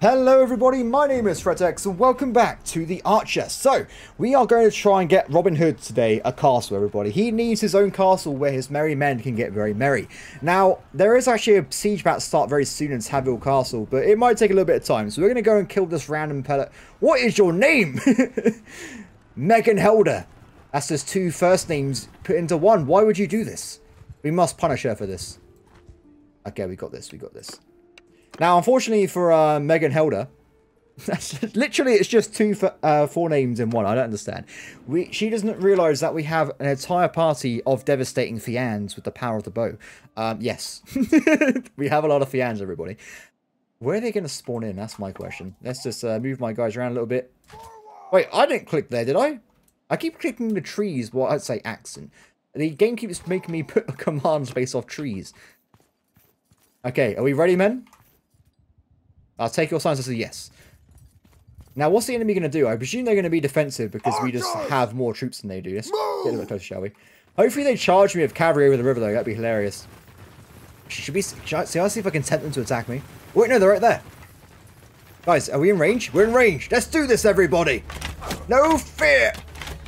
Hello everybody, my name is ThreatX and welcome back to the Archer. So, we are going to try and get Robin Hood today a castle everybody. He needs his own castle where his merry men can get very merry. Now, there is actually a siege about to start very soon in Saville Castle, but it might take a little bit of time. So we're going to go and kill this random pellet. What is your name? Megan Helder. That's just two first names put into one. Why would you do this? We must punish her for this. Okay, we got this, we got this. Now, unfortunately for uh, Megan Helder, literally it's just two for, uh, four names in one. I don't understand. We she doesn't realise that we have an entire party of devastating Fians with the power of the bow. Um, yes, we have a lot of Fians, everybody. Where are they going to spawn in? That's my question. Let's just uh, move my guys around a little bit. Wait, I didn't click there, did I? I keep clicking the trees. Well, I'd say accent. The game keeps making me put commands based off trees. Okay, are we ready, men? I'll take your signs as a yes. Now, what's the enemy going to do? I presume they're going to be defensive because we just have more troops than they do. Let's get a little bit closer, shall we? Hopefully they charge me with cavalry over the river, though. That'd be hilarious. Should we... Should I, see, I'll see if I can tempt them to attack me. Wait, no, they're right there. Guys, are we in range? We're in range. Let's do this, everybody. No fear.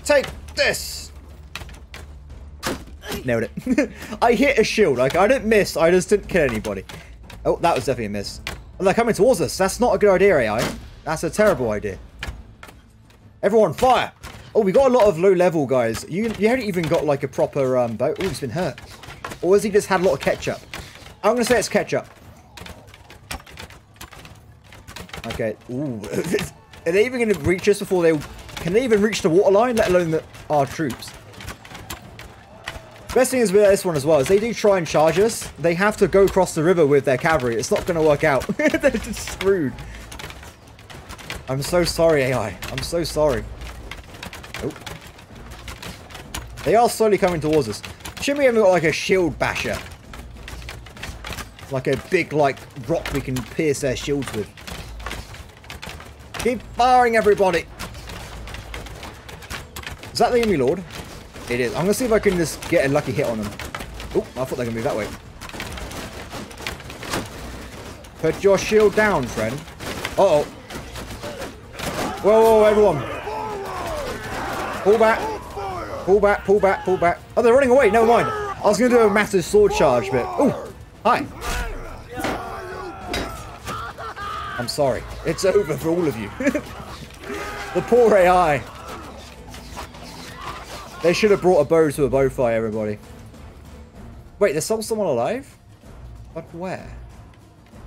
Take this. Nailed it. I hit a shield. Like, I didn't miss. I just didn't kill anybody. Oh, that was definitely a miss. Oh, they're coming towards us. That's not a good idea, AI. That's a terrible idea. Everyone, fire! Oh, we got a lot of low-level guys. You you haven't even got, like, a proper um, boat. Oh, he's been hurt. Or has he just had a lot of ketchup? I'm going to say it's ketchup. Okay. Ooh. Are they even going to reach us before they... Can they even reach the waterline, let alone the, our troops? Best thing is with this one as well is they do try and charge us. They have to go across the river with their cavalry. It's not going to work out. They're just screwed. I'm so sorry, AI. I'm so sorry. Oh. They are slowly coming towards us. Should we have got like a shield basher? Like a big like rock we can pierce their shields with. Keep firing everybody. Is that the enemy lord? It is. I'm going to see if I can just get a lucky hit on them. Oh, I thought they were going to move that way. Put your shield down, friend. Uh oh Whoa, whoa, everyone. Pull back. Pull back, pull back, pull back. Oh, they're running away. Never mind. I was going to do a massive sword charge, but... Oh, hi. I'm sorry. It's over for all of you. the poor AI. They should have brought a bow to a bow fight, everybody. Wait, there's still someone alive? But where?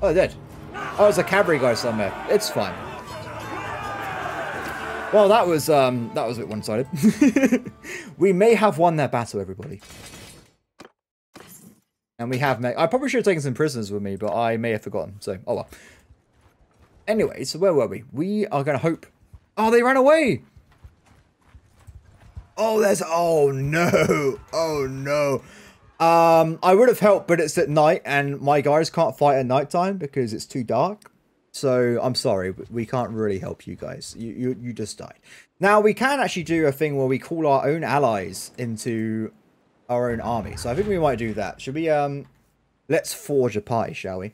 Oh, they're dead. Oh, there's a cavalry guy somewhere. It's fine. Well, that was um, that was a bit one-sided. we may have won that battle, everybody. And we have made... I probably should have taken some prisoners with me, but I may have forgotten. So, oh well. Anyway, so where were we? We are going to hope... Oh, they ran away! Oh, there's... Oh, no. Oh, no. Um, I would have helped, but it's at night, and my guys can't fight at nighttime because it's too dark. So, I'm sorry, we can't really help you guys. You, you, you just died. Now, we can actually do a thing where we call our own allies into our own army. So, I think we might do that. Should we, um... Let's forge a party, shall we?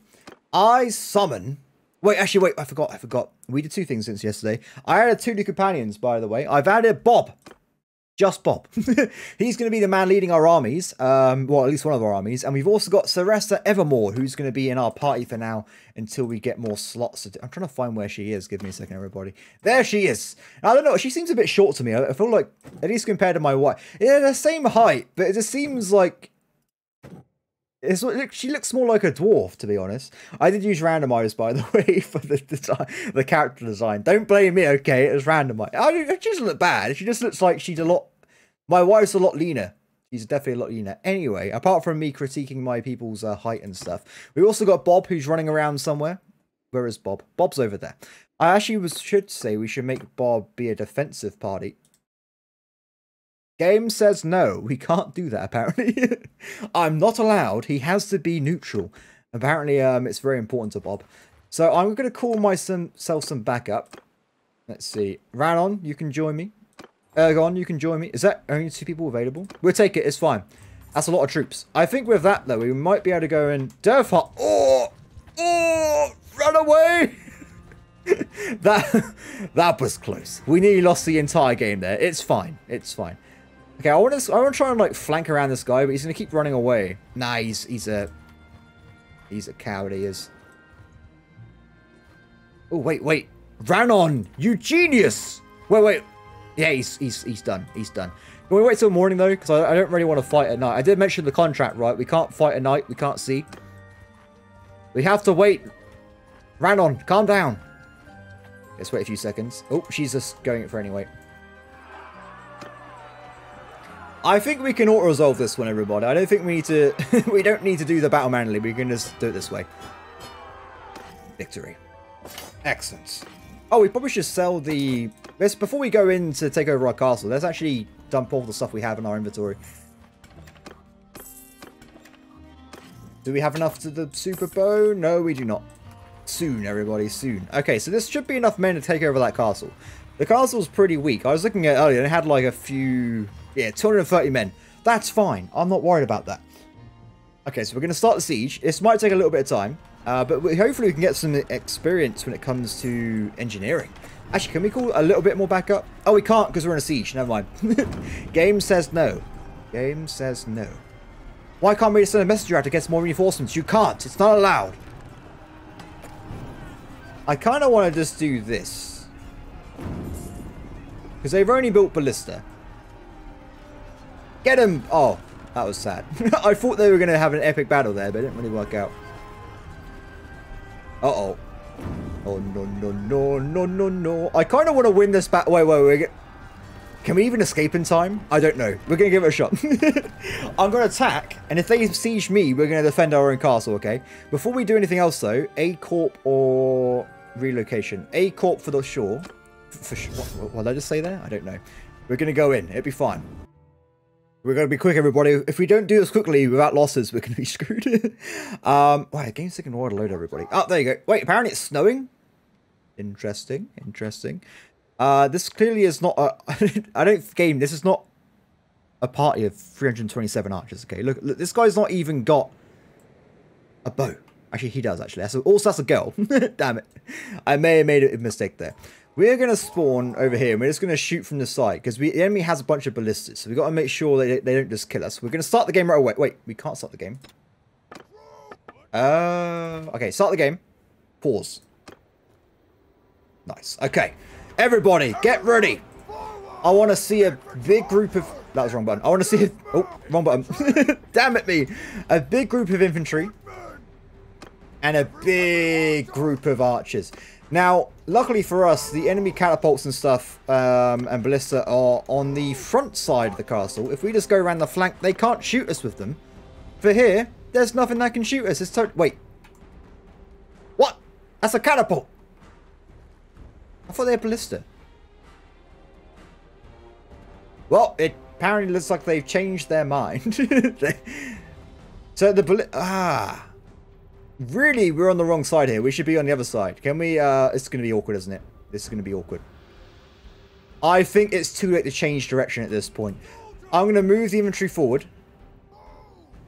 I summon... Wait, actually, wait, I forgot, I forgot. We did two things since yesterday. I added two new companions, by the way. I've added Bob just Bob. He's going to be the man leading our armies, um, well, at least one of our armies. And we've also got Saressa Evermore, who's going to be in our party for now until we get more slots. I'm trying to find where she is. Give me a second, everybody. There she is. I don't know. She seems a bit short to me. I feel like, at least compared to my wife, yeah, the same height, but it just seems like it's, she looks more like a dwarf, to be honest. I did use randomize, by the way, for the design, the character design. Don't blame me, okay? It was randomized. I, she doesn't look bad. She just looks like she's a lot. My wife's a lot leaner. She's definitely a lot leaner. Anyway, apart from me critiquing my people's uh, height and stuff, we also got Bob, who's running around somewhere. Where is Bob? Bob's over there. I actually was should say we should make Bob be a defensive party. Game says no, we can't do that apparently. I'm not allowed. He has to be neutral. Apparently, um, it's very important to Bob. So I'm going to call myself some backup. Let's see. Ranon, you can join me. Ergon, you can join me. Is that only two people available? We'll take it. It's fine. That's a lot of troops. I think with that, though, we might be able to go in... Derthert. Oh! Oh! Run away! that that was close. We nearly lost the entire game there. It's fine. It's fine. Okay, I want to I want to try and like flank around this guy, but he's gonna keep running away. Nah, he's he's a he's a coward. He is. Oh wait, wait, Ranon, you genius! Wait, wait. Yeah, he's he's he's done. He's done. Can we wait till morning though? Because I, I don't really want to fight at night. I did mention the contract, right? We can't fight at night. We can't see. We have to wait. Ranon, calm down. Let's wait a few seconds. Oh, she's just going for anyway. I think we can auto-resolve this one, everybody. I don't think we need to... we don't need to do the battle manually. We can just do it this way. Victory. Excellent. Oh, we probably should sell the... Let's, before we go in to take over our castle, let's actually dump all the stuff we have in our inventory. Do we have enough to the super bow? No, we do not. Soon, everybody, soon. Okay, so this should be enough men to take over that castle. The castle's pretty weak. I was looking at earlier, and it had like a few yeah, 230 men. That's fine. I'm not worried about that. Okay, so we're going to start the siege. This might take a little bit of time, uh, but we, hopefully we can get some experience when it comes to engineering. Actually, can we call a little bit more backup? Oh, we can't because we're in a siege. Never mind. Game says no. Game says no. Why can't we send a messenger out to get some more reinforcements? You can't. It's not allowed. I kind of want to just do this. Because they've only built ballista. Get him! Oh, that was sad. I thought they were going to have an epic battle there, but it didn't really work out. Uh-oh. Oh, no, no, no, no, no, no. I kind of want to win this battle. Wait, wait, wait. Can we even escape in time? I don't know. We're going to give it a shot. I'm going to attack, and if they siege me, we're going to defend our own castle, okay? Before we do anything else, though, A Corp or relocation. A Corp for the shore. For, for what, what did I just say there? I don't know. We're going to go in. It'll be fine. We're going to be quick, everybody. If we don't do this quickly without losses, we're going to be screwed. um, wait, game's taking a while to load, everybody. Oh, there you go. Wait, apparently it's snowing. Interesting, interesting. Uh, this clearly is not a... I don't... Game, this is not a party of 327 archers, okay? Look, look this guy's not even got a bow. Actually, he does, actually. Also, that's a girl. Damn it. I may have made a mistake there. We're going to spawn over here and we're just going to shoot from the side because the enemy has a bunch of ballistas. So we've got to make sure they, they don't just kill us. We're going to start the game right away. Wait, we can't start the game. Uh, okay, start the game. Pause. Nice. Okay. Everybody, get ready. I want to see a big group of... That was wrong button. I want to see a... Oh, wrong button. Damn it me. A big group of infantry. And a big group of archers. Now, luckily for us, the enemy catapults and stuff um, and ballista are on the front side of the castle. If we just go around the flank, they can't shoot us with them. For here, there's nothing that can shoot us. It's totally... Wait. What? That's a catapult. I thought they had ballista. Well, it apparently looks like they've changed their mind. so the. Ah... Really, we're on the wrong side here. We should be on the other side. Can we, uh, it's going to be awkward, isn't it? This is going to be awkward. I think it's too late to change direction at this point. I'm going to move the infantry forward.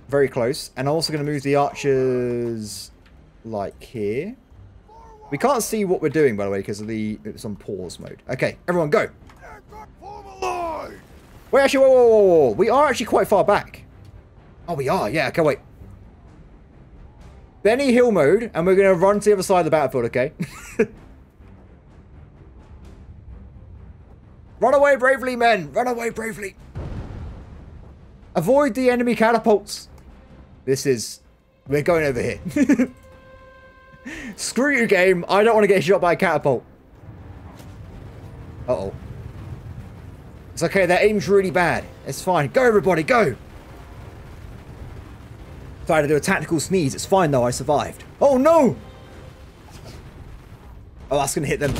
Very close. And I'm also going to move the archers, like, here. We can't see what we're doing, by the way, because of the, it's on pause mode. Okay, everyone go. Wait, actually, whoa, whoa, whoa, whoa. We are actually quite far back. Oh, we are. Yeah, okay, wait. Benny Hill mode, and we're going to run to the other side of the battlefield, okay? run away bravely, men! Run away bravely! Avoid the enemy catapults! This is... We're going over here. Screw you, game! I don't want to get shot by a catapult. Uh-oh. It's okay, their aim's really bad. It's fine. Go, everybody, go! Tried to do a tactical sneeze. It's fine though, I survived. Oh no! Oh, that's going to hit them.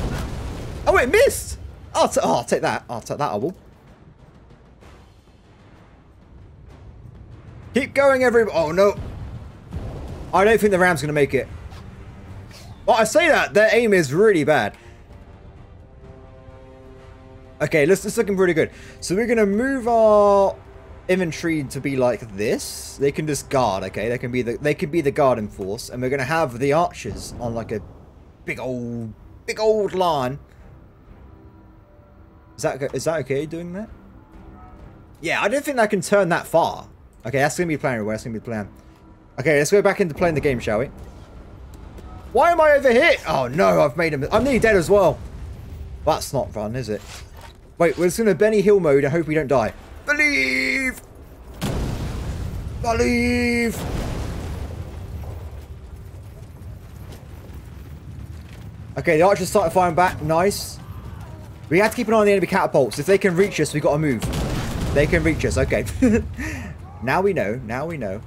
Oh, it missed! I'll, oh, I'll take that. I'll take that, I will. Keep going, everybody. Oh, no. I don't think the Ram's going to make it. Well, I say that. Their aim is really bad. Okay, this is looking pretty good. So we're going to move our infantry to be like this. They can just guard, okay? They can be the they can be the guarding force, and we're gonna have the archers on like a big old big old line. Is that is that okay doing that? Yeah, I don't think I can turn that far. Okay, that's gonna be the. That's gonna be plan. Okay, let's go back into playing the game, shall we? Why am I over here? Oh no, I've made him. I'm nearly dead as well. That's not fun, is it? Wait, we're just gonna Benny Hill mode and hope we don't die. Believe! Believe! Okay, the archers started firing back. Nice. We have to keep an eye on the enemy catapults. If they can reach us, we got to move. They can reach us. Okay. now we know. Now we know.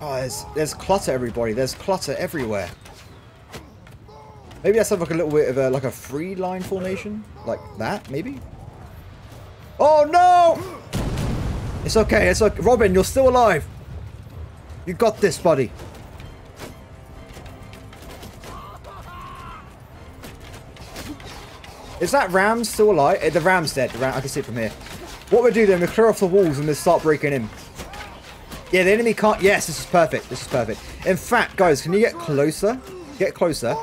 Oh, there's, there's clutter, everybody. There's clutter everywhere. Maybe let's have like a little bit of a, like a free line formation? Like that, maybe? Oh, no! It's okay. It's okay. Robin, you're still alive. You got this, buddy. Is that ram still alive? Uh, the ram's dead. The ram, I can see it from here. What we do then, we clear off the walls and we start breaking in. Yeah, the enemy can't... Yes, this is perfect. This is perfect. In fact, guys, can you get closer? Get closer.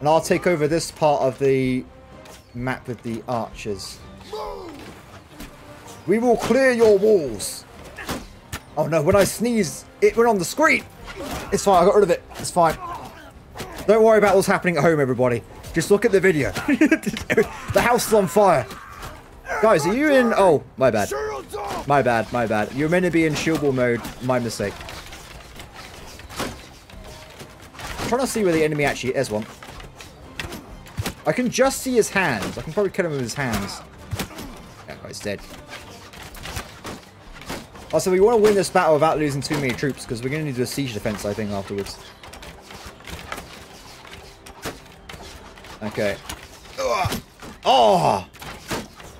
And I'll take over this part of the map with the archers. We will clear your walls. Oh no, when I sneeze, it went on the screen. It's fine, I got rid of it. It's fine. Don't worry about what's happening at home, everybody. Just look at the video. the house is on fire. Guys, are you in... Oh, my bad. My bad, my bad. You're meant to be in shield wall mode. My mistake. I'm trying to see where the enemy actually is one. I can just see his hands. I can probably kill him with his hands. Yeah, he's dead. Also, we want to win this battle without losing too many troops, because we're going to need a siege defense, I think, afterwards. Okay. Oh!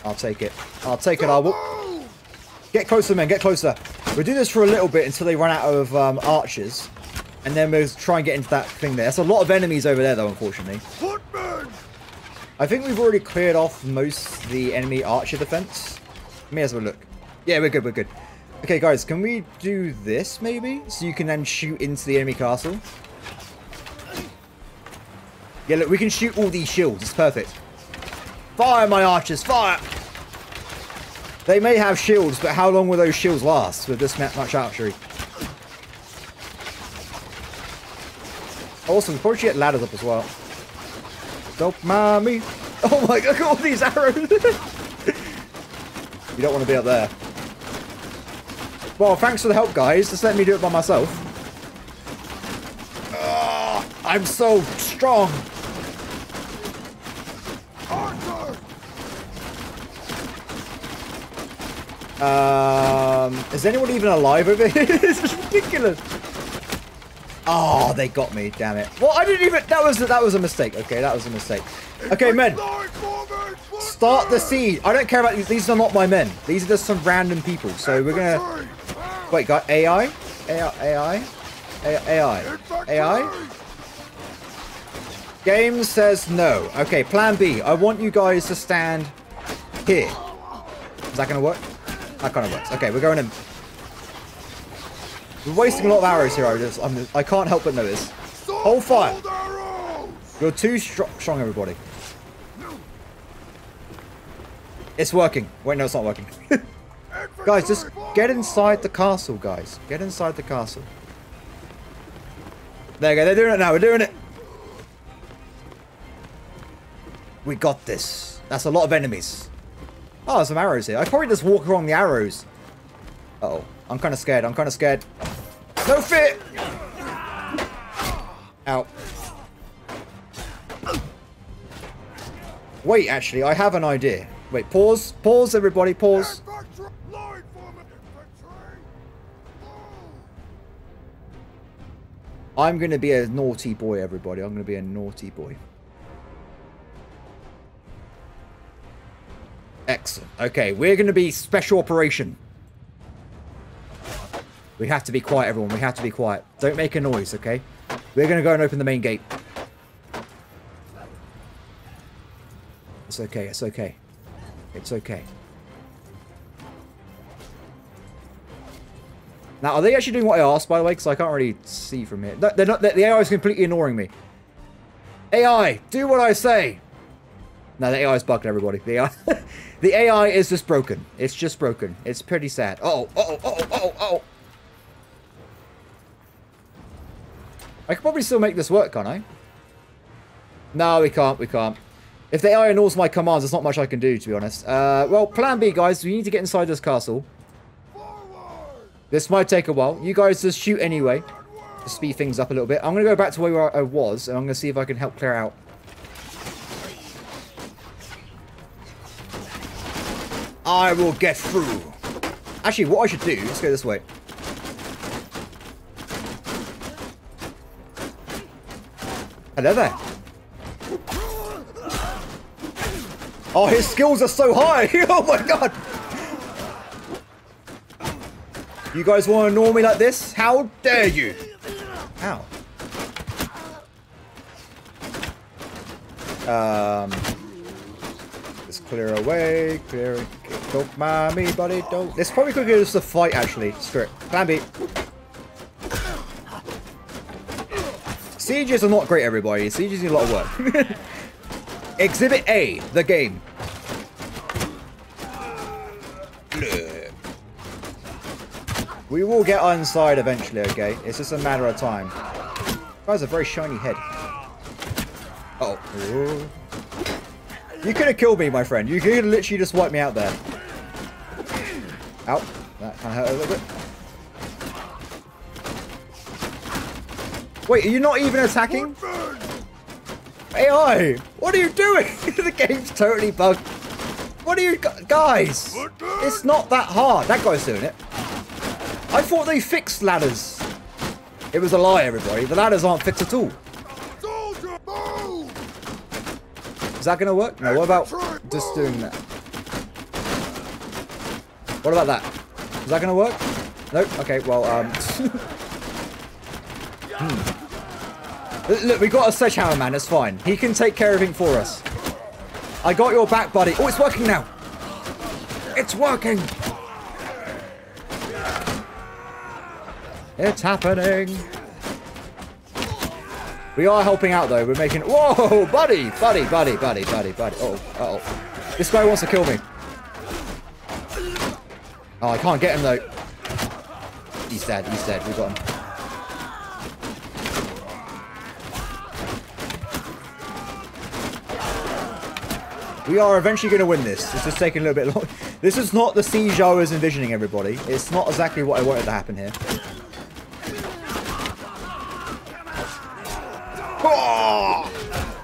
I'll take it. I'll take it. I will. Get closer, men. Get closer. We'll do this for a little bit until they run out of um, archers. And then we'll try and get into that thing there. There's a lot of enemies over there, though, unfortunately. I think we've already cleared off most the enemy archer defense. Let me have a look. Yeah, we're good, we're good. Okay, guys, can we do this, maybe? So you can then shoot into the enemy castle? Yeah, look, we can shoot all these shields. It's perfect. Fire, my archers, fire! They may have shields, but how long will those shields last with this much archery? Awesome, probably should get ladders up as well. Don't mind me. Oh my god, look at all these arrows! you don't want to be up there. Well, thanks for the help, guys. Just let me do it by myself. Oh, I'm so strong. Um, is anyone even alive over here? this is ridiculous. Oh, they got me. Damn it. Well, I didn't even. That was that was a mistake. Okay, that was a mistake. Okay, men. Start the siege. I don't care about these. These are not my men. These are just some random people. So we're gonna. Wait, got AI? AI? AI? AI? AI? Game says no. Okay, plan B. I want you guys to stand here. Is that gonna work? That kind of works. Okay, we're going in. We're wasting a lot of arrows here, I just, I'm, I can't help but notice. Hold fire! You're too str strong, everybody. It's working. Wait, no, it's not working. guys, just get inside the castle, guys. Get inside the castle. There you go. They're doing it now. We're doing it. We got this. That's a lot of enemies. Oh, there's some arrows here. I probably just walk along the arrows. Uh oh I'm kind of scared. I'm kind of scared. No fit! Out. Wait, actually, I have an idea. Wait, pause. Pause, everybody. Pause. I'm going to be a naughty boy, everybody. I'm going to be a naughty boy. Excellent. Okay, we're going to be special operation. We have to be quiet, everyone. We have to be quiet. Don't make a noise, okay? We're going to go and open the main gate. It's okay. It's okay. It's okay. Now, are they actually doing what I asked, by the way? Because I can't really see from here. They're not, the AI is completely ignoring me. AI, do what I say. No, the AI is bugging everybody. The AI, the AI is just broken. It's just broken. It's pretty sad. Oh, oh, oh, oh, oh. I could probably still make this work, can't I? No, we can't. We can't. If the AI ignores my commands, there's not much I can do, to be honest. Uh, well, plan B, guys. We need to get inside this castle. This might take a while. You guys just shoot anyway. To speed things up a little bit. I'm going to go back to where I was, and I'm going to see if I can help clear out. I will get through. Actually, what I should do, let's go this way. Hello there. Oh, his skills are so high. oh my god. You guys want to ignore me like this? How dare you? Ow. Um, just clear away, clear. Don't me, buddy. Don't. This probably could get us a fight. Actually, screw it. Plan B. Sieges are not great, everybody. Sieges need a lot of work. Exhibit A, the game. We will get inside eventually, okay? It's just a matter of time. Guys, a very shiny head. oh. Ooh. You could have killed me, my friend. You could have literally just wiped me out there. Ow. That kind of hurt a little bit. Wait, are you not even attacking? AI! What are you doing? the game's totally bugged. What are you... Guys! It's not that hard. That guy's doing it. I thought they fixed ladders. It was a lie, everybody. The ladders aren't fixed at all. Is that going to work? No, what about just doing that? What about that? Is that going to work? Nope. Okay, well, um... hmm. Look, we got a sledgehammer man. It's fine. He can take care of it for us. I got your back, buddy. Oh, it's working now. It's working. It's happening. We are helping out though. We're making. Whoa, buddy, buddy, buddy, buddy, buddy, buddy. Uh oh, uh oh. This guy wants to kill me. Oh, I can't get him though. He's dead. He's dead. We got him. We are eventually going to win this. It's just taking a little bit long. This is not the siege I was envisioning, everybody. It's not exactly what I wanted to happen here.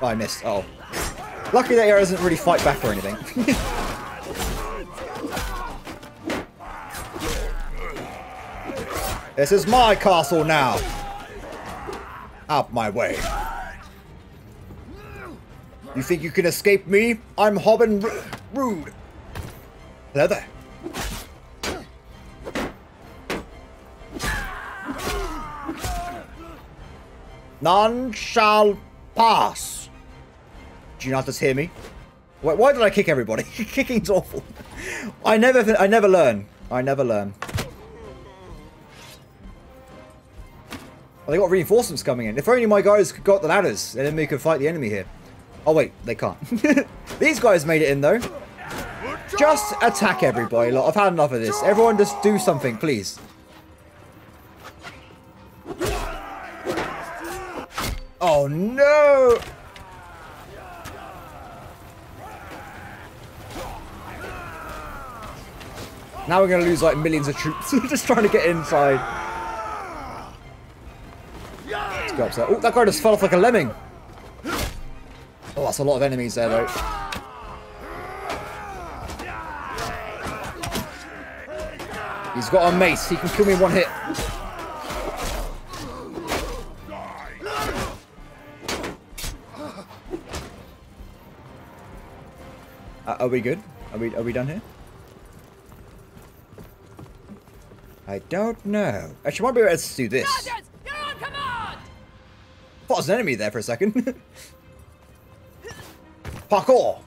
Oh, I missed. Oh. Lucky that air doesn't really fight back or anything. this is my castle now. Out my way. You think you can escape me? I'm Hobbin Rude. Leather. None shall pass. You not just hear me? Why, why did I kick everybody? Kicking's awful. I never, I never learn. I never learn. Well, they got reinforcements coming in. If only my guys got the ladders, then we could fight the enemy here. Oh wait, they can't. These guys made it in though. Just attack everybody. Look, I've had enough of this. Everyone just do something, please. Oh no! Now we're going to lose like millions of troops just trying to get inside. Let's go upstairs. Oh, that guy just fell off like a lemming. Oh, that's a lot of enemies there though. He's got a mace. He can kill me in one hit. Uh, are we good? Are we are we done here? I don't know. Actually, might be able to do this. Soldiers, you're on command. Thought was an enemy there for a second. Parkour.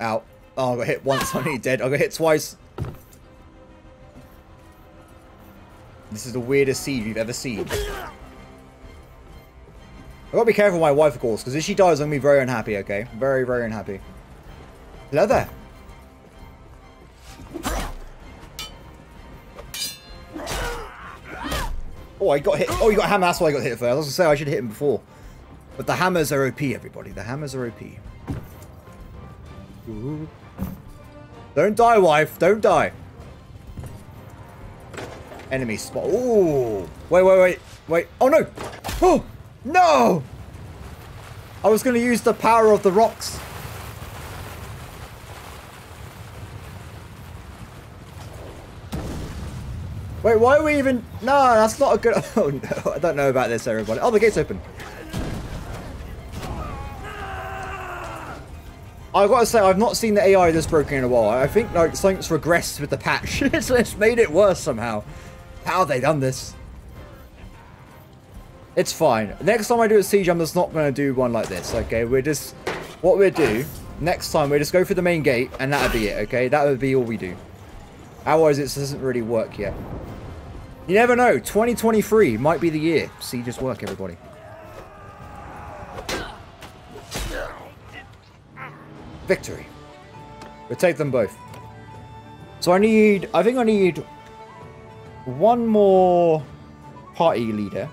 Ow. Oh, I got hit once. I'm dead. I got hit twice. This is the weirdest siege you've ever seen. I gotta be careful with my wife, of course, because if she dies, I'm gonna be very unhappy, okay? Very, very unhappy. Hello there. Oh, I got hit. Oh, you got hammer. That's why I got hit first. I was gonna say I should hit him before. But the hammers are OP, everybody. The hammers are OP. Ooh. Don't die, wife. Don't die. Enemy spot. Ooh. Wait, wait, wait. Wait. Oh, no. Oh, no. I was going to use the power of the rocks. Wait, why are we even... No, that's not a good... Oh, no. I don't know about this, everybody. Oh, the gate's open. I've got to say, I've not seen the AI this broken in a while. I think like something's regressed with the patch. it's made it worse somehow. How have they done this? It's fine. Next time I do a siege, I'm just not going to do one like this, okay? We're just... What we'll do, next time, we just go through the main gate, and that'll be it, okay? That would be all we do. Otherwise, it doesn't really work yet. You never know. 2023 might be the year. See, just work, everybody. Victory. We'll take them both. So I need... I think I need one more party leader.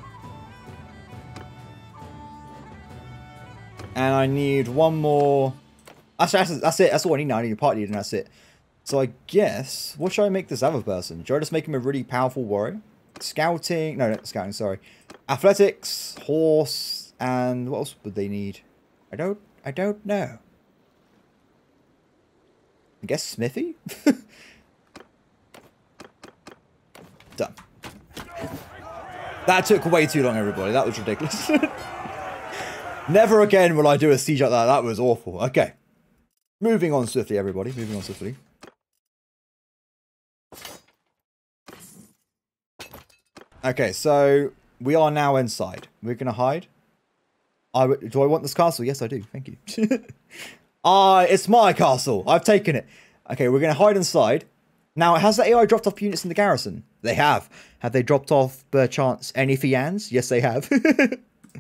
And I need one more... That's, that's, that's it. That's all I need now. I need a party leader and that's it. So I guess... What should I make this other person? Should I just make him a really powerful warrior? Scouting... No, not scouting, sorry. Athletics, horse, and what else would they need? I don't... I don't know. I guess Smithy? Done. That took way too long, everybody. That was ridiculous. Never again will I do a siege like that. That was awful. Okay. Moving on swiftly, everybody. Moving on swiftly. Okay, so we are now inside. We're going to hide. I do I want this castle? Yes, I do. Thank you. Ah, it's my castle. I've taken it. Okay, we're going to hide inside. Now, has the AI dropped off units in the garrison? They have. Have they dropped off, perchance, any Fians? Yes, they have.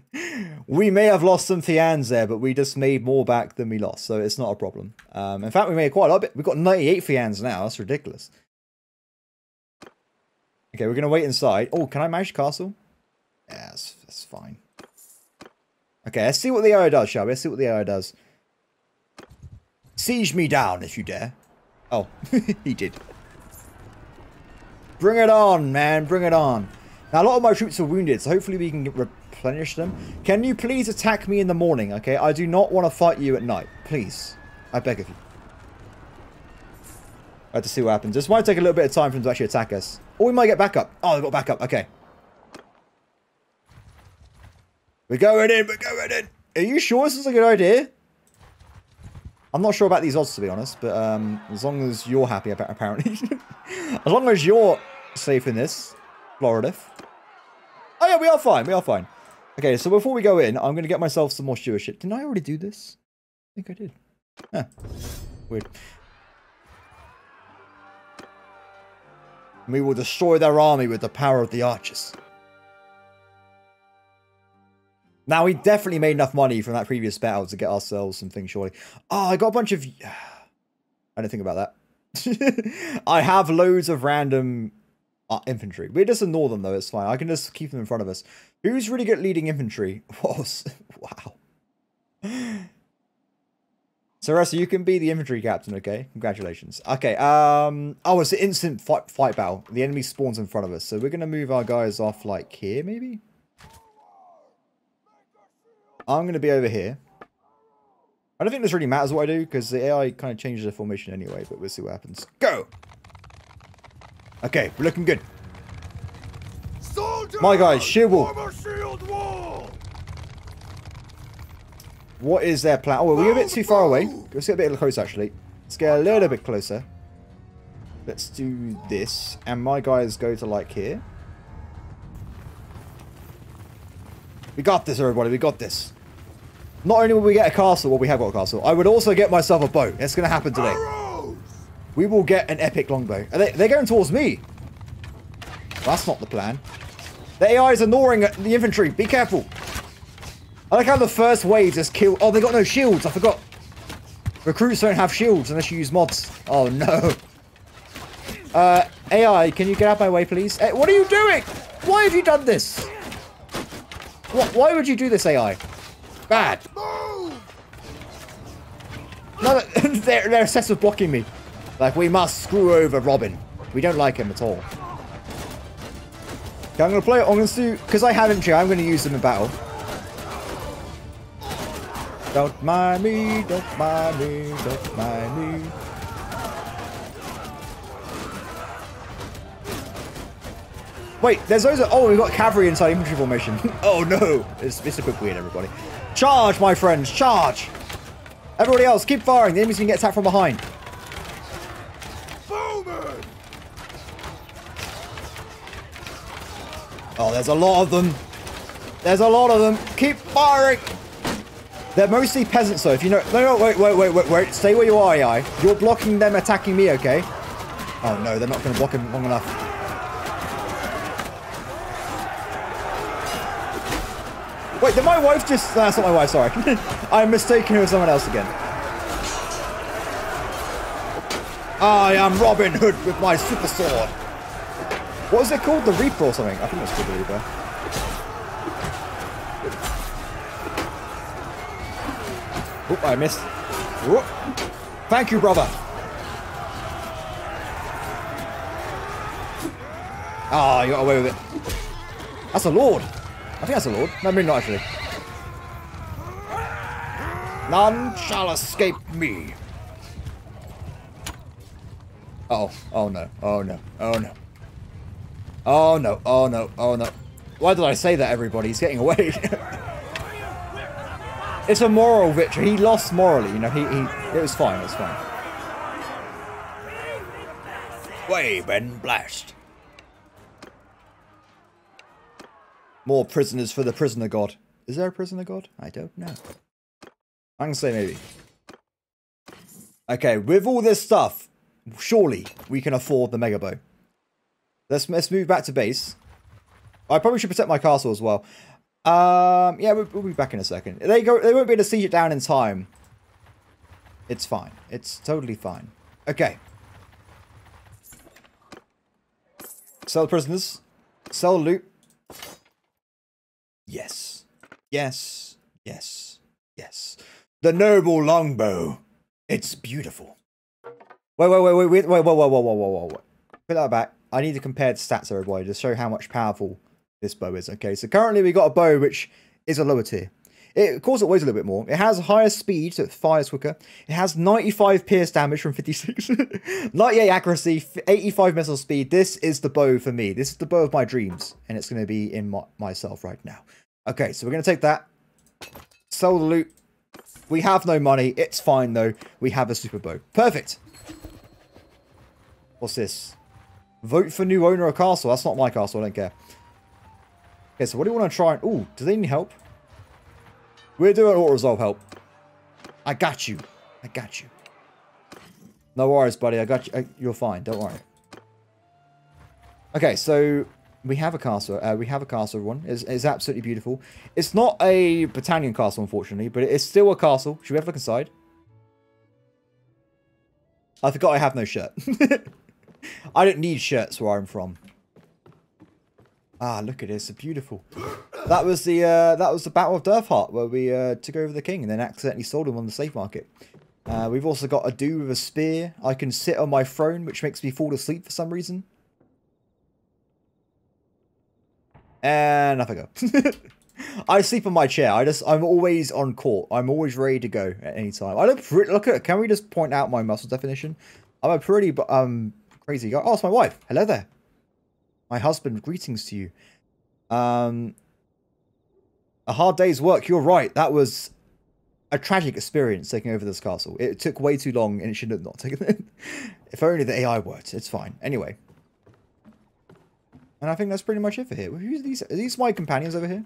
we may have lost some Fians there, but we just made more back than we lost, so it's not a problem. Um, in fact, we made quite a bit. We've got 98 Fians now. That's ridiculous. Okay, we're going to wait inside. Oh, can I manage castle? Yeah, that's, that's fine. Okay, let's see what the arrow does, shall we? Let's see what the arrow does. Siege me down if you dare. Oh, he did. Bring it on, man. Bring it on. Now, a lot of my troops are wounded, so hopefully we can replenish them. Can you please attack me in the morning, okay? I do not want to fight you at night. Please. I beg of you. I have to see what happens. This might take a little bit of time for them to actually attack us. Or we might get backup. Oh, they've got backup. Okay. We're going in. We're going in. Are you sure this is a good idea? I'm not sure about these odds, to be honest, but um, as long as you're happy, apparently. as long as you're safe in this, Florida. Oh, yeah, we are fine. We are fine. Okay, so before we go in, I'm going to get myself some more stewardship. Didn't I already do this? I think I did. Huh. Weird. We will destroy their army with the power of the archers. Now, we definitely made enough money from that previous battle to get ourselves some things, surely. Oh, I got a bunch of... I didn't think about that. I have loads of random uh, infantry. We just ignore them, though. It's fine. I can just keep them in front of us. Who's really good leading infantry? wow. Sarasa, you can be the infantry captain, okay? Congratulations. Okay, um... Oh, it's an instant fight, fight battle. The enemy spawns in front of us. So we're going to move our guys off, like, here, maybe? I'm going to be over here. I don't think this really matters what I do, because the AI kind of changes the formation anyway, but we'll see what happens. Go! Okay, we're looking good. Soldier, My guys, shield wall. What is their plan? Oh, we're a bit too far away. Let's get a bit closer, actually. Let's get a little bit closer. Let's do this. And my guys go to, like, here. We got this, everybody. We got this. Not only will we get a castle, well, we have got a castle. I would also get myself a boat. It's going to happen today. We will get an epic longbow. Are they, they're going towards me. That's not the plan. The AI is ignoring the infantry. Be careful. I like how the first wave just killed... Oh, they got no shields. I forgot. Recruits don't have shields unless you use mods. Oh, no. Uh, AI, can you get out of my way, please? Hey, what are you doing? Why have you done this? What, why would you do this, AI? Bad. No, they're, they're obsessed with blocking me. Like, we must screw over Robin. We don't like him at all. Okay, I'm going to play it. I'm going to do... Because I have infantry, I'm going to use them in battle. Don't mind me, don't mind me, don't mind me. Wait, there's those. Oh, we've got cavalry inside infantry formation. oh no, it's, it's a bit weird, everybody. Charge, my friends, charge! Everybody else, keep firing. The enemy's gonna get attacked from behind. Bowman! Oh, there's a lot of them. There's a lot of them. Keep firing. They're mostly peasants, though. If you know, no, no, wait, wait, wait, wait, wait. Stay where you are, AI. You're blocking them attacking me, okay? Oh no, they're not going to block him long enough. Wait, did my wife just... that's not my wife, sorry. I'm mistaken her with someone else again. I am Robin Hood with my super sword. What was it called? The Reaper or something? I think it's called the Reaper. Oop, I missed. Oop. Thank you, brother. Ah, oh, you got away with it. That's a lord. I think that's a lord. No, maybe not actually. None shall escape me. Oh, oh no, oh no, oh no. Oh no, oh no, oh no. Why did I say that, everybody? He's getting away. it's a moral victory. He lost morally, you know, he, he, it was fine, it was fine. Way been blast. More prisoners for the prisoner god. Is there a prisoner god? I don't know. I can say maybe. Okay, with all this stuff, surely we can afford the mega bow. Let's let's move back to base. I probably should protect my castle as well. Um, yeah, we'll, we'll, be back in a second. They go. They won't be able to siege it down in time. It's fine. It's totally fine. Okay. Sell prisoners. Sell loot. Yes. Yes. Yes. Yes. The noble longbow. It's beautiful. Wait, wait, wait, wait, wait, wait, Wait! Wait! Wait! Wait! Wait! whoa. Put that back. I need to compare the stats, everybody, to show how much powerful this bow is. Okay, so currently we got a bow which is a lower tier. It, of course, it weighs a little bit more. It has higher speed, so it fires quicker. It has 95 pierce damage from 56. 98 accuracy, 85 missile speed. This is the bow for me. This is the bow of my dreams. And it's going to be in my, myself right now. Okay, so we're going to take that. Sell the loot. We have no money. It's fine, though. We have a super bow. Perfect. What's this? Vote for new owner of castle. That's not my castle. I don't care. Okay, so what do you want to try? Oh, do they need help? We're doing auto-resolve help. I got you. I got you. No worries, buddy. I got you. Uh, you're fine. Don't worry. Okay, so we have a castle. Uh, we have a castle, everyone. It's, it's absolutely beautiful. It's not a Battanian castle, unfortunately, but it's still a castle. Should we have a look inside? I forgot I have no shirt. I don't need shirts where I'm from. Ah, look at this. It's beautiful. That was the uh, that was the Battle of Derthert, where we uh, took over the king and then accidentally sold him on the slave market. Uh, we've also got a dude with a spear. I can sit on my throne, which makes me fall asleep for some reason. And off I go. I sleep on my chair. I just I'm always on court. I'm always ready to go at any time. I look pretty, look at. Can we just point out my muscle definition? I'm a pretty um crazy guy. Oh, it's my wife. Hello there. My husband. Greetings to you. Um, a hard day's work. You're right. That was a tragic experience taking over this castle. It took way too long, and it should have not taken it. if only the AI worked. It's fine. Anyway. And I think that's pretty much it for here. Who's these? Are these my companions over here?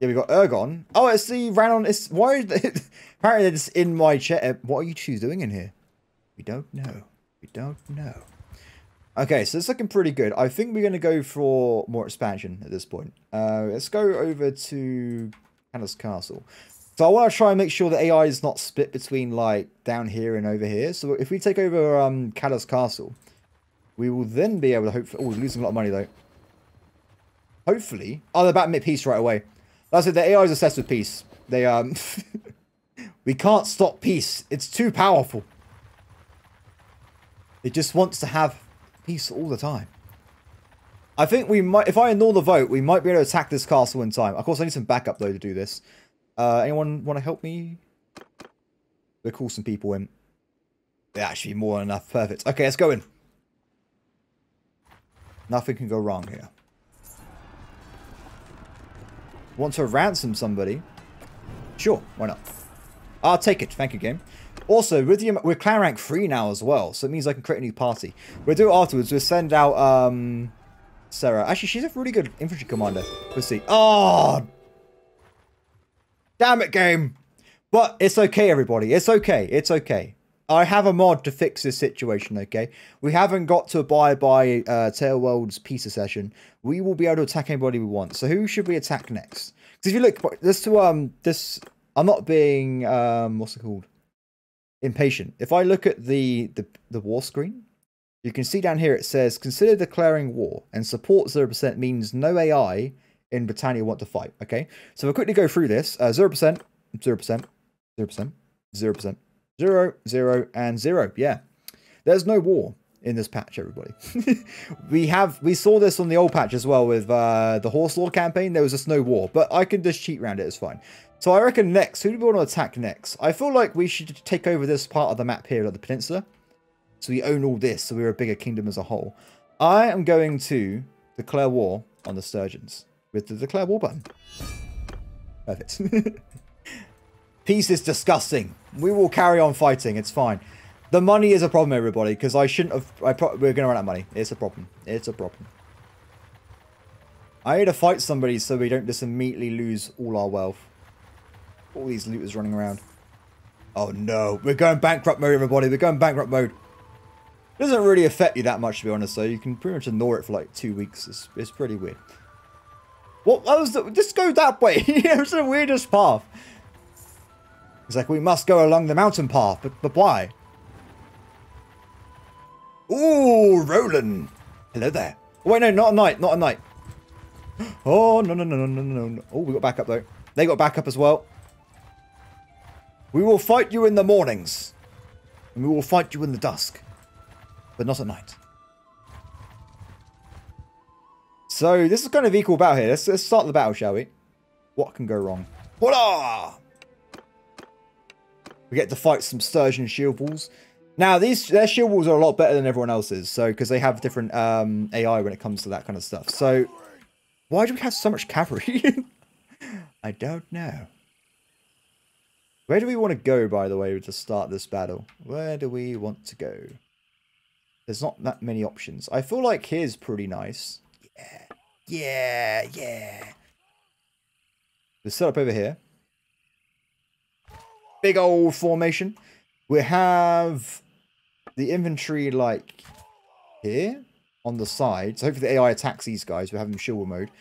Yeah, we got Ergon. Oh, it's the Ranon. It's why? It, apparently, it's in my chair. What are you two doing in here? We don't know. We don't know. Okay, so it's looking pretty good. I think we're going to go for more expansion at this point. Uh, let's go over to Hannah's Castle. So I want to try and make sure the AI is not split between like down here and over here. So if we take over um, Callus Castle, we will then be able to hopefully... Oh, we're losing a lot of money though. Hopefully. Oh, they're about to make peace right away. That's it. The AI is obsessed with peace. They um, we can't stop peace. It's too powerful. It just wants to have peace all the time. I think we might, if I annul the vote, we might be able to attack this castle in time. Of course, I need some backup though to do this. Uh, anyone want to help me? We'll call some people in. They're actually more than enough. Perfect. Okay, let's go in. Nothing can go wrong here. Want to ransom somebody? Sure, why not? I'll take it. Thank you, game. Also, with the, we're clan rank 3 now as well, so it means I can create a new party. We'll do it afterwards. We'll send out um, Sarah. Actually, she's a really good infantry commander. We'll see. Oh, Damn it, game. But it's okay, everybody. It's okay. It's okay. I have a mod to fix this situation, okay? We haven't got to abide by uh, TaleWorlds' peace session. We will be able to attack anybody we want. So who should we attack next? Because if you look, this to um this, I'm not being um what's it called? Impatient. If I look at the the the war screen, you can see down here it says consider declaring war and support zero percent means no AI in Britannia want to fight. Okay, so we'll quickly go through this. Uh, zero percent, zero percent, zero percent, zero percent, zero, zero, and zero. Yeah, there's no war in this patch, everybody. we have we saw this on the old patch as well with uh, the Horse Lord campaign. There was just no war, but I can just cheat around it. It's fine. So I reckon next, who do we want to attack next? I feel like we should take over this part of the map here, at the peninsula. So we own all this, so we're a bigger kingdom as a whole. I am going to declare war on the Sturgians with the declare war button. Perfect. Peace is disgusting. We will carry on fighting. It's fine. The money is a problem, everybody, because I shouldn't have... I we're going to run out of money. It's a problem. It's a problem. I need to fight somebody so we don't just immediately lose all our wealth. All these looters running around. Oh no, we're going bankrupt mode, everybody. We're going bankrupt mode. It doesn't really affect you that much, to be honest, so you can pretty much ignore it for like two weeks. It's, it's pretty weird. What was the, just go that way. it was the weirdest path. It's like we must go along the mountain path, but, but why? Ooh, Roland. Hello there. Oh, wait, no, not a knight, not a knight. Oh, no, no, no, no, no, no, no. Oh, we got backup, though. They got backup as well. We will fight you in the mornings. And we will fight you in the dusk. But not at night. So this is kind of equal battle here. Let's, let's start the battle, shall we? What can go wrong? Voila! We get to fight some Sturgian shield walls. Now, these their shield walls are a lot better than everyone else's, so because they have different um, AI when it comes to that kind of stuff. So, why do we have so much cavalry? I don't know. Where do we want to go, by the way, to start this battle? Where do we want to go? There's not that many options. I feel like here's pretty nice. Yeah. Yeah, yeah. We'll set up over here. Big old formation. We have the infantry like here on the side. So hopefully the AI attacks these guys. We're having shield mode.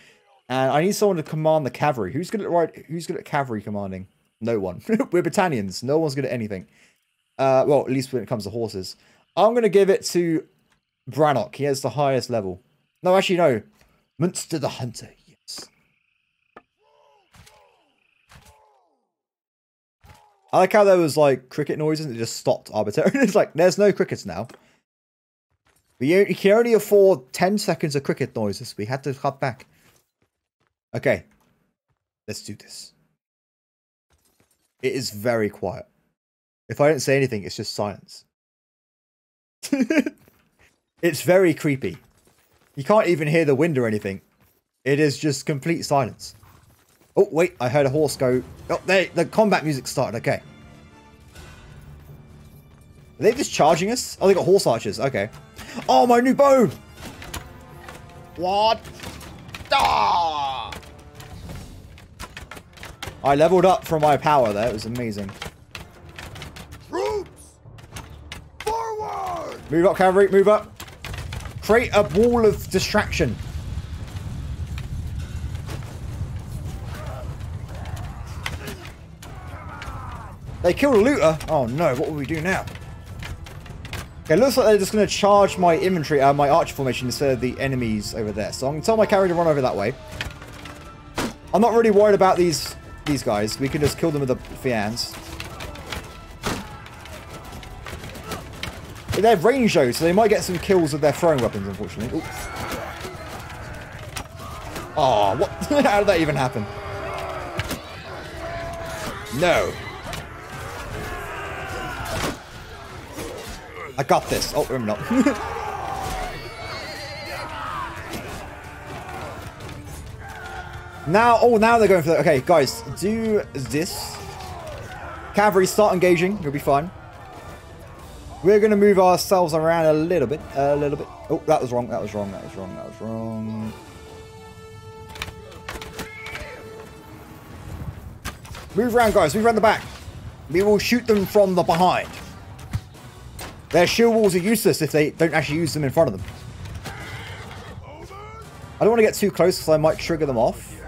And I need someone to command the cavalry. Who's good at right? Who's good at cavalry commanding? No one. We're Britannians. No one's good at anything. Uh, well, at least when it comes to horses. I'm going to give it to Brannock. He has the highest level. No, actually, no. Munster the Hunter, yes. I like how there was like cricket noises and it just stopped arbitrarily. it's like, there's no crickets now. We can only afford 10 seconds of cricket noises. We had to cut back. Okay. Let's do this. It is very quiet. If I don't say anything, it's just silence. it's very creepy. You can't even hear the wind or anything. It is just complete silence. Oh, wait, I heard a horse go. Oh, there, the combat music started. Okay. Are they just charging us? Oh, they got horse archers. Okay. Oh, my new bow! What? Ah! I leveled up from my power there. It was amazing. Troops! Forward! Move up, cavalry. Move up. Create a wall of distraction. They killed a looter. Oh no, what will we do now? Okay, looks like they're just going to charge my inventory, uh, my archer formation instead of the enemies over there. So I'm going to tell my carrier to run over that way. I'm not really worried about these these guys. We can just kill them with the fians. They're range though, so they might get some kills with their throwing weapons, unfortunately. Ooh. Oh, what? How did that even happen? No. I got this. Oh, I'm not. now, oh, now they're going for that. Okay, guys, do this. Cavalry, start engaging. You'll be fine. We're going to move ourselves around a little bit. A little bit. Oh, that was wrong. That was wrong. That was wrong. That was wrong. Move around, guys. Move around the back. We will shoot them from the behind. Their shield walls are useless if they don't actually use them in front of them. I don't want to get too close because I might trigger them off.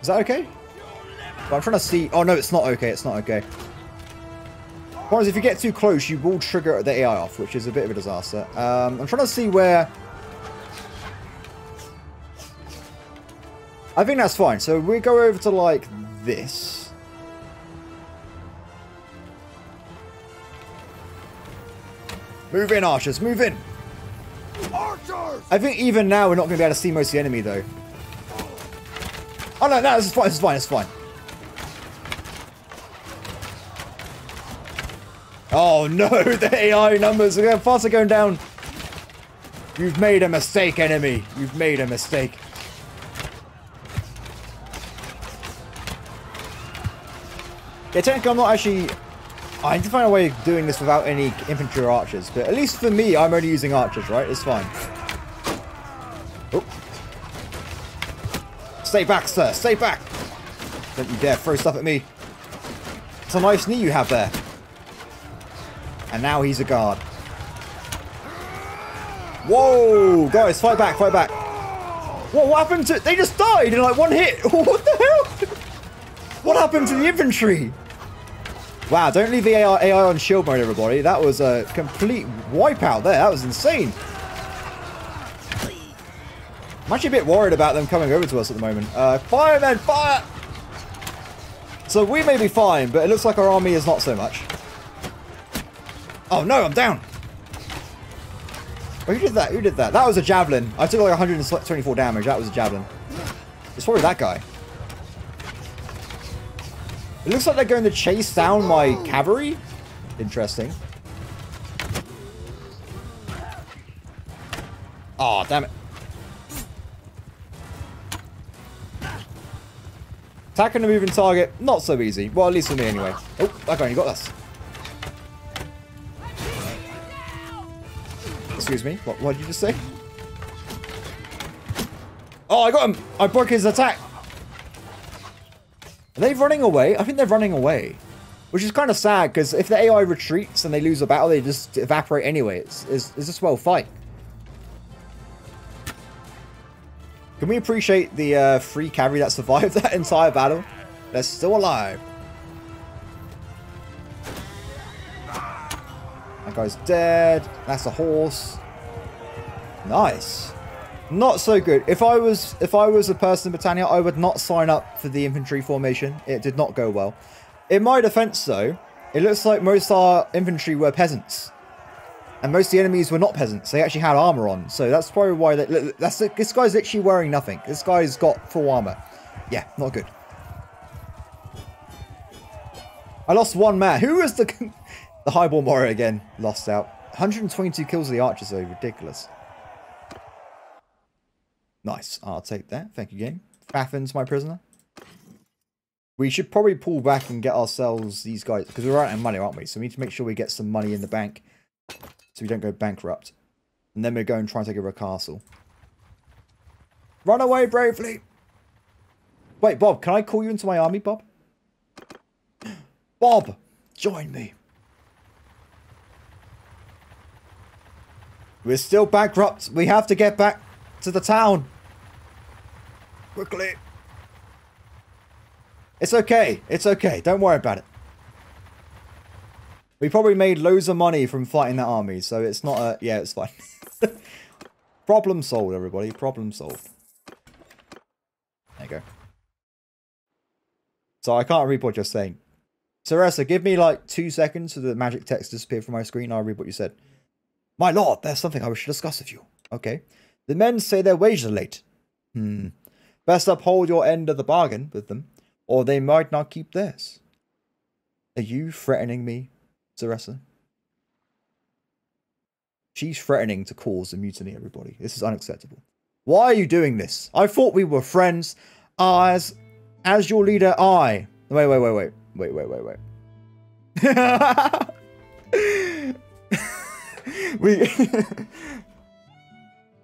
Is that okay? But I'm trying to see... Oh, no, it's not okay. It's not okay. Whereas if you get too close, you will trigger the AI off, which is a bit of a disaster. Um, I'm trying to see where... I think that's fine. So we go over to, like, this. Move in, archers. Move in. Archers! I think even now we're not going to be able to see most of the enemy, though. Oh, no, no, this is fine. This is fine. Is fine. Oh no, the AI numbers are going faster going down. You've made a mistake, enemy. You've made a mistake. Yeah, technically I'm not actually... I need to find a way of doing this without any infantry or archers. But at least for me, I'm only using archers, right? It's fine. Stay back, sir. Stay back. Don't you dare throw stuff at me. It's a nice knee you have there. And now he's a guard. Whoa! Guys, fight back, fight back. What, what happened to... They just died in like one hit. What the hell? What happened to the infantry? Wow, don't leave the AI, AI on shield mode, everybody. That was a complete wipeout there. That was insane. I'm actually a bit worried about them coming over to us at the moment. Uh, fire, men, fire! So we may be fine, but it looks like our army is not so much. Oh no, I'm down. Oh, who did that? Who did that? That was a javelin. I took like 124 damage. That was a javelin. It's probably that guy. It looks like they're going to chase down my cavalry. Interesting. Oh, damn it. Attacking a moving target, not so easy. Well, at least for me anyway. Oh, okay, you got this. Excuse me. What, what did you just say? Oh, I got him. I broke his attack. Are they running away? I think they're running away. Which is kind of sad, because if the AI retreats and they lose a battle, they just evaporate anyway. It's, it's, it's just well fight. Can we appreciate the uh, free cavalry that survived that entire battle? They're still alive. That guy's dead. That's a horse. Nice. Not so good. If I was if I was a person in Britannia, I would not sign up for the infantry formation. It did not go well. In my defense, though, it looks like most our infantry were peasants. And most of the enemies were not peasants. They actually had armor on. So that's probably why they, that's this guy's literally wearing nothing. This guy's got full armor. Yeah, not good. I lost one man. Who was the the highborn warrior again? Lost out. 122 kills of the archers though. Ridiculous. Nice. I'll take that. Thank you, game. Athens, my prisoner. We should probably pull back and get ourselves these guys, because we're out of money, aren't we? So we need to make sure we get some money in the bank, so we don't go bankrupt. And then we go and try and take over a castle. Run away bravely! Wait, Bob, can I call you into my army, Bob? Bob, join me. We're still bankrupt. We have to get back to the town. Quickly. It's okay. It's okay. Don't worry about it. We probably made loads of money from fighting that army, so it's not a... Yeah, it's fine. Problem solved, everybody. Problem solved. There you go. So I can't read what you're saying. Sarasa, give me like two seconds so the magic text disappear from my screen. I'll read what you said. My lord, there's something I wish to discuss with you. Okay. The men say their wages are late. Hmm. Best uphold your end of the bargain with them, or they might not keep theirs. Are you threatening me, Sarasa? She's threatening to cause a mutiny, everybody. This is unacceptable. Why are you doing this? I thought we were friends. As as your leader, I. Wait, wait, wait, wait. Wait, wait, wait, wait. we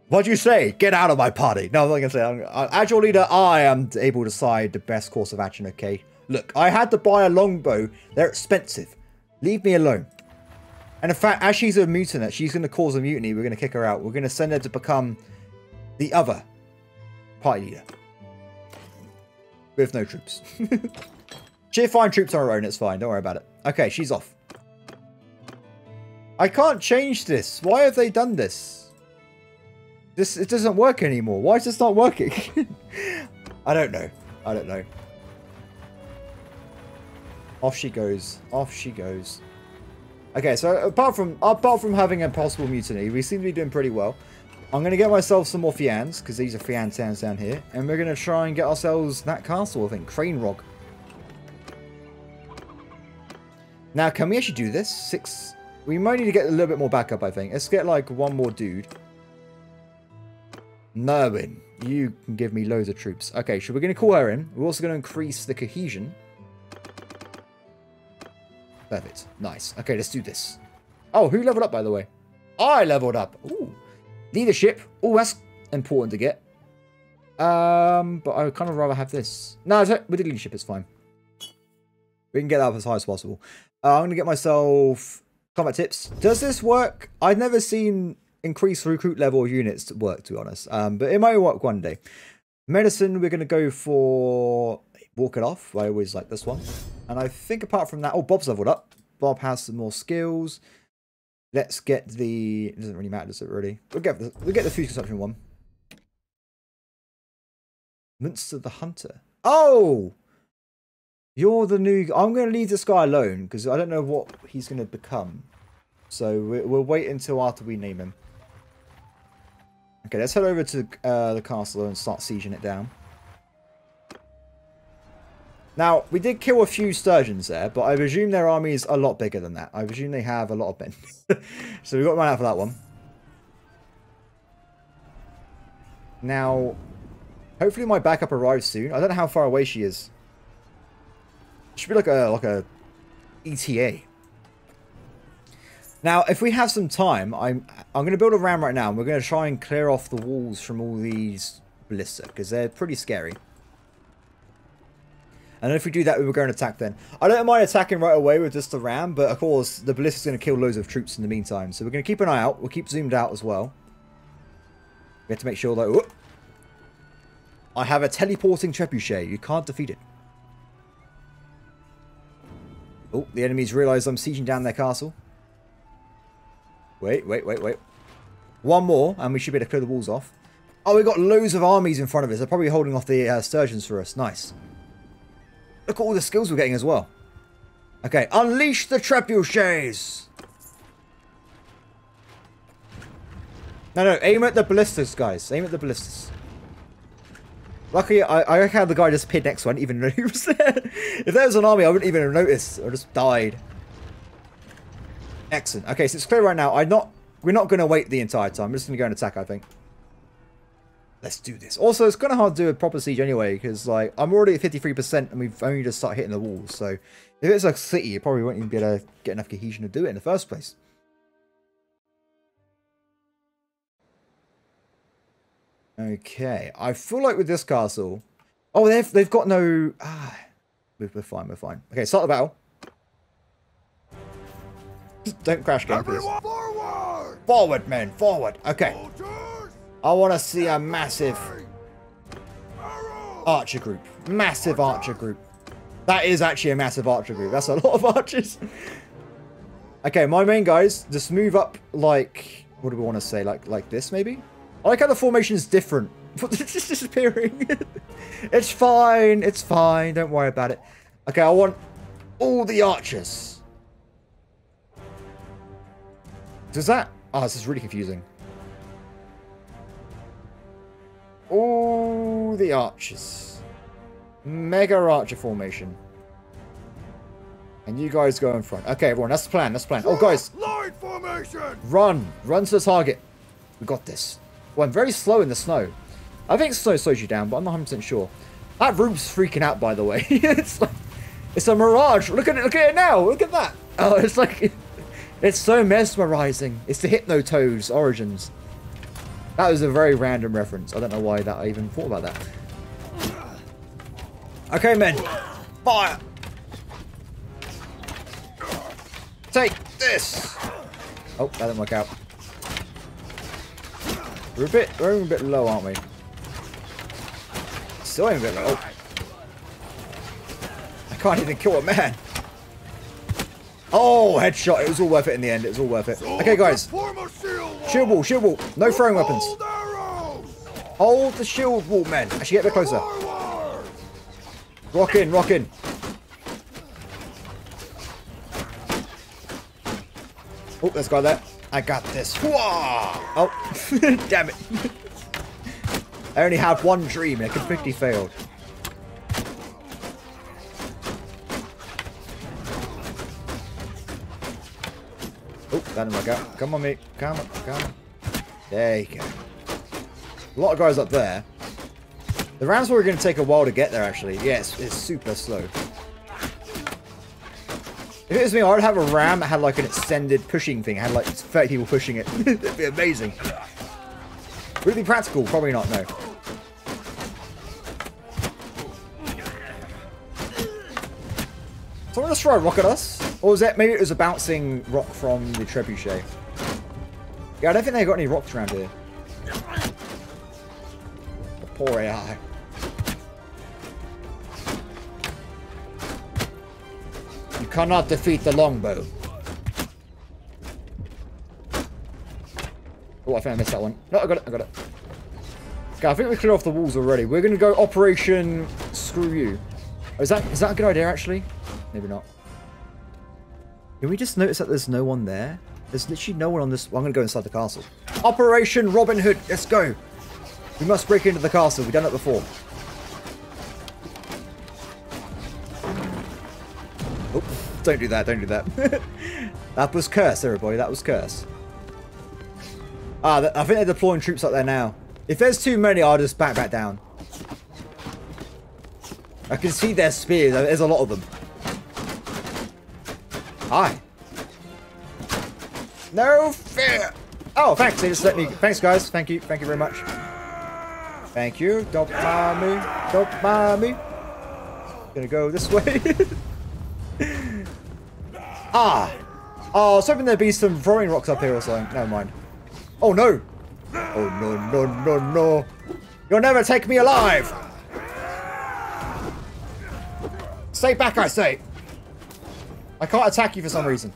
What'd you say? Get out of my party. No, I'm not to say. As your leader, I am able to decide the best course of action, okay? Look, I had to buy a longbow. They're expensive. Leave me alone. And in fact, as she's a mutant, she's going to cause a mutiny. We're going to kick her out. We're going to send her to become the other party leader. With no troops. She'll find troops on her own. It's fine. Don't worry about it. Okay, she's off. I can't change this. Why have they done this? This it doesn't work anymore. Why is this not working? I don't know. I don't know. Off she goes. Off she goes. Okay, so apart from apart from having a possible mutiny, we seem to be doing pretty well. I'm going to get myself some more Fians, because these are Fian towns down here. And we're going to try and get ourselves that castle, I think. Crane Rock. Now, can we actually do this? Six... We might need to get a little bit more backup, I think. Let's get, like, one more dude. Merwin, you can give me loads of troops. Okay, so we're going to call her in. We're also going to increase the cohesion. Perfect. Nice. Okay, let's do this. Oh, who leveled up, by the way? I leveled up. Ooh. Leadership. Oh, that's important to get. Um, but I would kind of rather have this. No, with the leadership, it's fine. We can get that up as high as possible. Uh, I'm going to get myself combat tips. Does this work? I've never seen increased recruit level units work, to be honest. Um, but it might work one day. Medicine, we're going to go for Walk It Off. I always like this one. And I think apart from that... Oh, Bob's leveled up. Bob has some more skills. Let's get the... It doesn't really matter, does it, really? We'll get the, we'll get the food consumption one. Munster the Hunter. Oh! You're the new... I'm going to leave this guy alone, because I don't know what he's going to become. So we'll wait until after we name him. Okay, let's head over to uh, the castle and start sieging it down. Now, we did kill a few Sturgians there, but I presume their army is a lot bigger than that. I presume they have a lot of men. so we've got to run out for that one. Now, hopefully my backup arrives soon. I don't know how far away she is. Should be like a like a ETA. Now, if we have some time, I'm I'm going to build a ram right now, and we're going to try and clear off the walls from all these ballista, because they're pretty scary. And if we do that, we are going to attack then. I don't mind attacking right away with just the ram, but of course, the ballista is going to kill loads of troops in the meantime. So we're going to keep an eye out. We'll keep zoomed out as well. We have to make sure that... Whoop, I have a teleporting trebuchet. You can't defeat it. Oh, the enemies realise I'm sieging down their castle. Wait, wait, wait, wait. One more, and we should be able to clear the walls off. Oh, we've got loads of armies in front of us. They're probably holding off the uh, Sturgians for us. Nice. Look at all the skills we're getting as well. Okay, unleash the trebuchets! No, no, aim at the ballistas, guys. Aim at the ballistas. Luckily, I, like how the guy just pinned next one, even though he was there. if there was an army, I wouldn't even have noticed. I just died. Excellent. Okay, so it's clear right now. I'm not. We're not going to wait the entire time. We're just going to go and attack, I think. Let's do this. Also, it's kind of hard to do a proper siege anyway, because like I'm already at 53% and we've only just started hitting the walls. So if it's a city, you probably won't even be able to get enough cohesion to do it in the first place. Okay, I feel like with this castle... Oh, they've, they've got no... Ah, we're, we're fine, we're fine. Okay, start the battle. Don't crash game, please. Forward! Forward, men, forward. Okay. I want to see a massive archer group. Massive archer group. That is actually a massive archer group. That's a lot of archers. okay, my main guys, just move up like... What do we want to say? Like like this, maybe? I like how the formation is different. it's just disappearing. it's fine. It's fine. Don't worry about it. Okay, I want all the archers. Does that... Oh, this is really confusing. All the archers. Mega archer formation. And you guys go in front. Okay, everyone, that's the plan. That's the plan. Oh, guys. Line formation. Run. Run to the target. We got this. Well, I'm very slow in the snow. I think snow slows you down, but I'm not 100% sure. That room's freaking out, by the way. it's like... It's a mirage. Look at it. Look at it now. Look at that. Oh, it's like... It's so mesmerizing. It's the hypno Hypnotoads origins. That was a very random reference. I don't know why that I even thought about that. Okay, men. Fire. Take this. Oh, that didn't work out. We're a bit, we're a bit low, aren't we? Still a bit low. I can't even kill a man. Oh, headshot. It was all worth it in the end. It was all worth it. Okay, guys. Shield wall, shield wall. No throwing weapons. Hold the shield wall, men. Actually, get a bit closer. Rock in, rock in. Oh, there's a guy there. I got this. Oh, damn it. I only have one dream and it completely failed. Oh, that didn't. Come on, mate. Come on, come on. There you go. A lot of guys up there. The rams were going to take a while to get there, actually. Yes, it's, it's super slow. If it was me, I would have a ram that had like an extended pushing thing. Had like 30 people pushing it. It'd be amazing. Would it be practical? Probably not, no. Someone just throw a rock at us? Or was that maybe it was a bouncing rock from the trebuchet? Yeah, I don't think they've got any rocks around here. The poor AI. You cannot defeat the longbow. Oh, I think I missed that one. No, I got it, I got it. Okay, I think we cleared off the walls already. We're going to go Operation Screw You. Oh, is that is that a good idea, actually? Maybe not. Can we just notice that there's no one there? There's literally no one on this... Well, I'm going to go inside the castle. Operation Robin Hood. Let's go. We must break into the castle. We've done it before. Oh, don't do that. Don't do that. that was curse, everybody. That was curse. Ah, I think they're deploying troops up there now. If there's too many, I'll just back back down. I can see their spears. There's a lot of them. Hi. No fear. Oh, thanks. They just let me. Thanks, guys. Thank you. Thank you very much. Thank you. Don't mind me. Don't mind me. Gonna go this way. ah. Oh, I was hoping there'd be some throwing rocks up here or something. Never mind. Oh, no. Oh, no, no, no, no. You'll never take me alive. Stay back, I say. I can't attack you for some reason.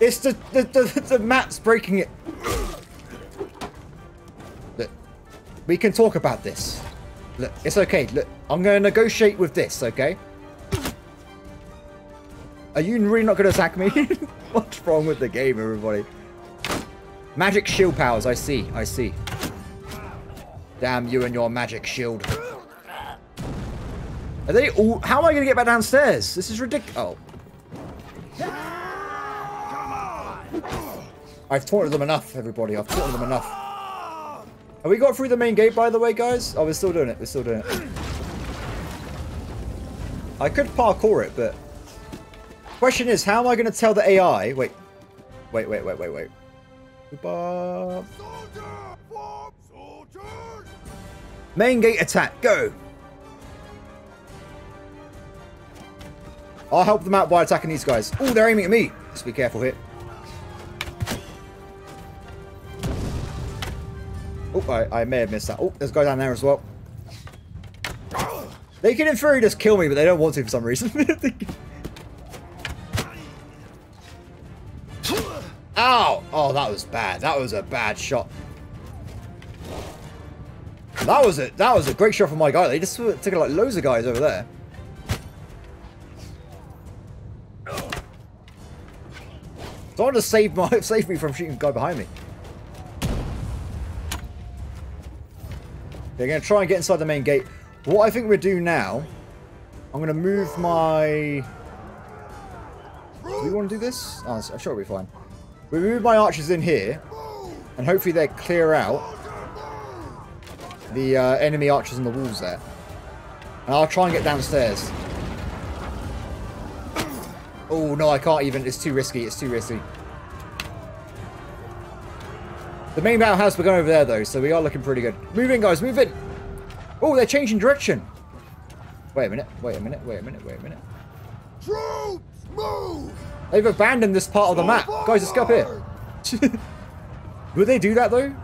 It's the, the, the, the map's breaking it. Look, we can talk about this. Look, it's okay. Look, I'm going to negotiate with this, okay? Are you really not going to attack me? What's wrong with the game, everybody? Magic shield powers, I see, I see. Damn you and your magic shield. Are they all... How am I going to get back downstairs? This is ridiculous. Oh. I've taunted them enough, everybody. I've taunted them enough. Have we got through the main gate, by the way, guys? Oh, we're still doing it. We're still doing it. I could parkour it, but... Question is, how am I going to tell the AI... Wait. Wait, wait, wait, wait, wait. Main gate attack. Go. I'll help them out by attacking these guys. Oh, they're aiming at me. Let's be careful here. I, I may have missed that. Oh, there's a guy down there as well. They can in theory just kill me, but they don't want to for some reason. Ow! Oh, that was bad. That was a bad shot. That was it. That was a great shot from my guy. They just took like loads of guys over there. Someone to save my save me from shooting the guy behind me. They're going to try and get inside the main gate. What I think we'll do now, I'm going to move my... Do we want to do this? Oh, I'm sure it'll be fine. We move my archers in here, and hopefully they clear out the uh, enemy archers on the walls there. And I'll try and get downstairs. Oh, no, I can't even. It's too risky. It's too risky. The main battle house, we're going over there, though, so we are looking pretty good. Move in, guys. Move in. Oh, they're changing direction. Wait a minute. Wait a minute. Wait a minute. Wait a minute. Troops, move! They've abandoned this part of the map. Guys, let's go up here. Would they do that, though?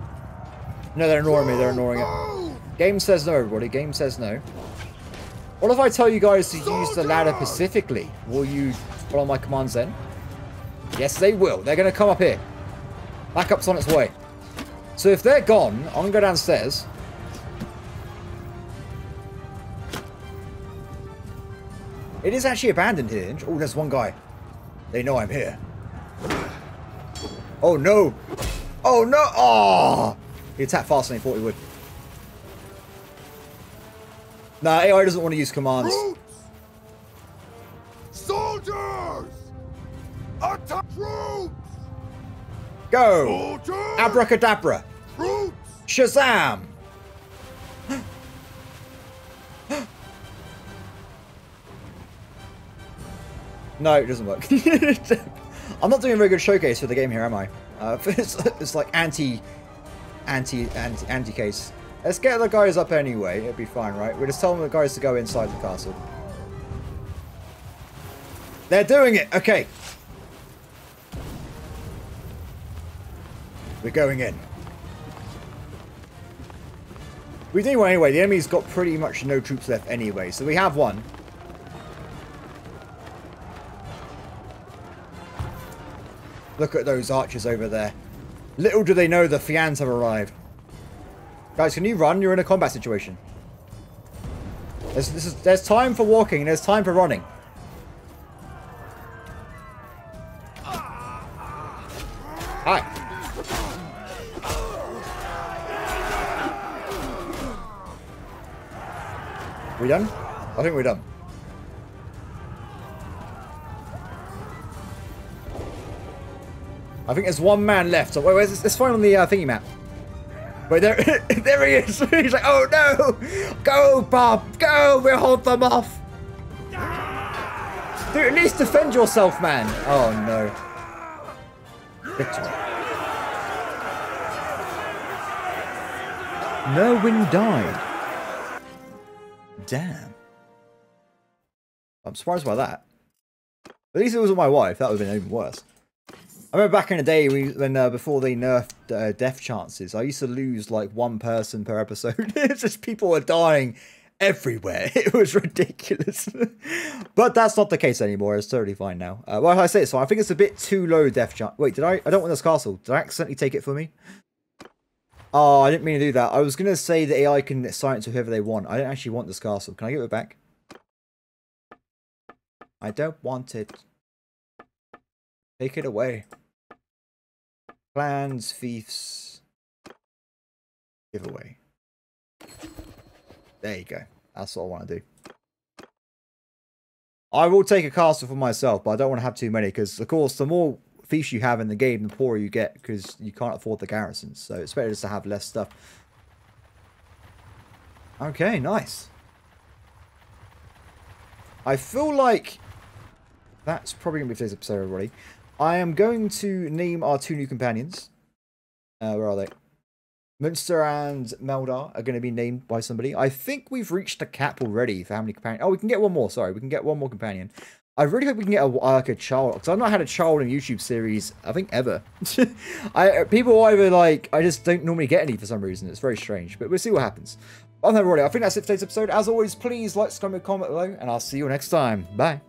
No, they're ignoring me. They're ignoring it. Game says no, everybody. Game says no. What if I tell you guys to use the ladder specifically? Will you follow my commands then? Yes, they will. They're going to come up here. Backup's on its way. So if they're gone, I'm going to go downstairs. It is actually abandoned here. Oh, there's one guy. They know I'm here. Oh, no. Oh, no. Oh! He attacked faster than he thought he would. Nah, AI doesn't want to use commands. Troops! Soldiers! Attack troops! Go! Soldiers! Abracadabra! Shazam! no, it doesn't work. I'm not doing a very good showcase for the game here, am I? Uh, it's, it's like anti, anti, anti, anti case. Let's get the guys up anyway. It'll be fine, right? We're just telling the guys to go inside the castle. They're doing it. Okay. We're going in. We do anyway. The enemy's got pretty much no troops left anyway, so we have one. Look at those archers over there. Little do they know the Fians have arrived. Guys, can you run? You're in a combat situation. There's, is, there's time for walking and there's time for running. Done? I think we're done. I think there's one man left. So wait, wait let's find on the uh, thingy map. Wait, there, there he is. He's like, oh no! Go, Bob! Go! We'll hold them off! Dude, at least defend yourself, man! Oh no. Victory. Nerwin died. Damn. I'm surprised by that. At least it wasn't my wife. That would have been even worse. I remember back in the day when uh, before they nerfed uh, death chances, I used to lose like one person per episode. it's just people were dying everywhere. It was ridiculous. but that's not the case anymore. It's totally fine now. Uh, well, I say so. I think it's a bit too low death chance. Wait, did I? I don't want this castle. Did I accidentally take it for me? Oh, I didn't mean to do that. I was going to say the AI can silence whoever they want. I don't actually want this castle. Can I give it back? I don't want it. Take it away. Plans, fiefs, giveaway. There you go. That's what I want to do. I will take a castle for myself, but I don't want to have too many because, of course, the more fiefs you have in the game, the poorer you get because you can't afford the garrisons. So it's better just to have less stuff. Okay, nice. I feel like that's probably going to be today's episode, everybody. I am going to name our two new companions. Uh, where are they? Munster and Meldar are going to be named by somebody. I think we've reached a cap already for how many companions. Oh, we can get one more. Sorry, we can get one more companion. I really hope we can get a like a child because I've not had a child in a YouTube series I think ever. I people either like I just don't normally get any for some reason. It's very strange, but we'll see what happens. Than that, I think that's it for today's episode. As always, please like, comment, comment below, and I'll see you next time. Bye.